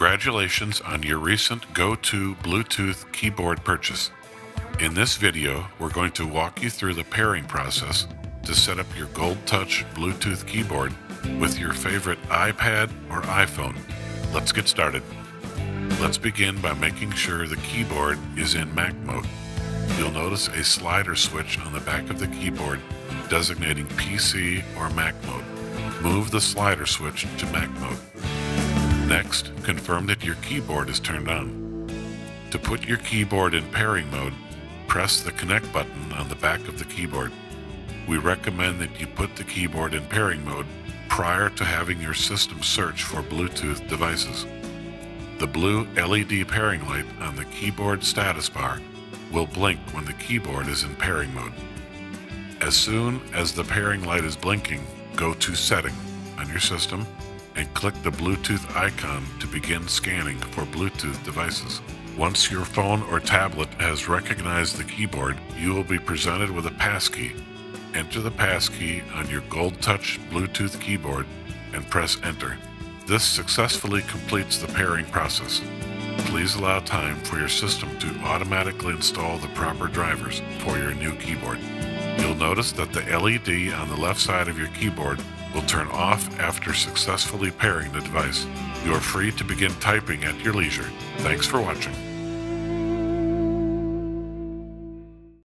Congratulations on your recent Go!2 Bluetooth keyboard purchase. In this video, we're going to walk you through the pairing process to set up your Goldtouch Bluetooth keyboard with your favorite iPad or iPhone. Let's get started. Let's begin by making sure the keyboard is in Mac mode. You'll notice a slider switch on the back of the keyboard designating PC or Mac mode. Move the slider switch to Mac mode. Next, confirm that your keyboard is turned on. To put your keyboard in pairing mode, press the connect button on the back of the keyboard. We recommend that you put the keyboard in pairing mode prior to having your system search for Bluetooth devices. The blue LED pairing light on the keyboard status bar will blink when the keyboard is in pairing mode. As soon as the pairing light is blinking, go to Setting on your system and click the Bluetooth icon to begin scanning for Bluetooth devices. Once your phone or tablet has recognized the keyboard, you will be presented with a passkey. Enter the passkey on your Goldtouch Bluetooth keyboard and press Enter. This successfully completes the pairing process. Please allow time for your system to automatically install the proper drivers for your new keyboard. You'll notice that the LED on the left side of your keyboard will turn off after successfully pairing the device. You are free to begin typing at your leisure. Thanks for watching.